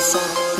Officer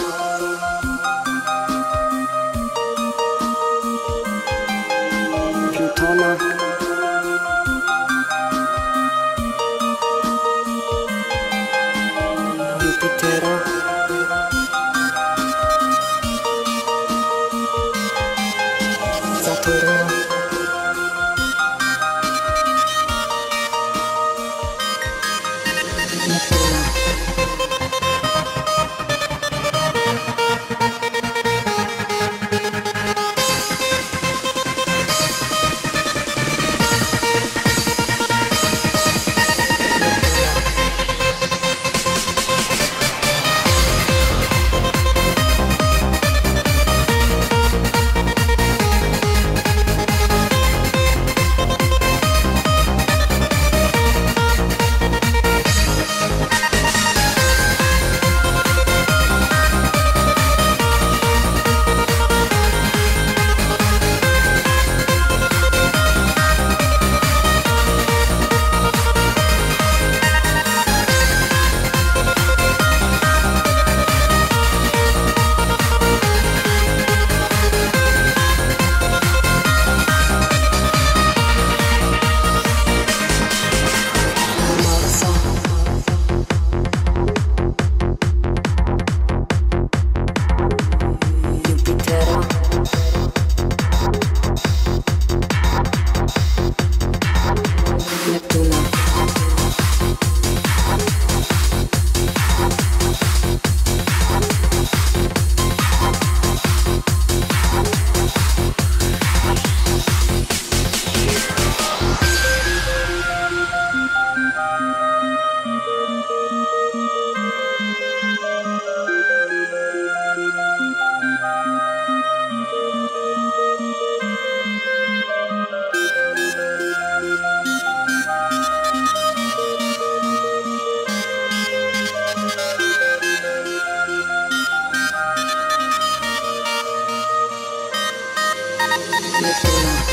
别说了。